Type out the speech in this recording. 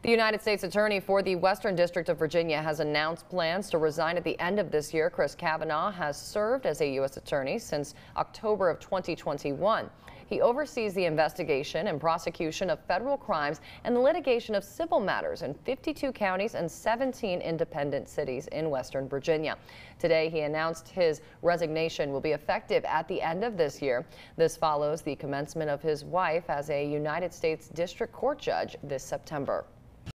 The United States Attorney for the Western District of Virginia has announced plans to resign at the end of this year. Chris Kavanaugh has served as a U.S. Attorney since October of 2021. He oversees the investigation and prosecution of federal crimes and the litigation of civil matters in 52 counties and 17 independent cities in Western Virginia. Today, he announced his resignation will be effective at the end of this year. This follows the commencement of his wife as a United States District Court judge this September.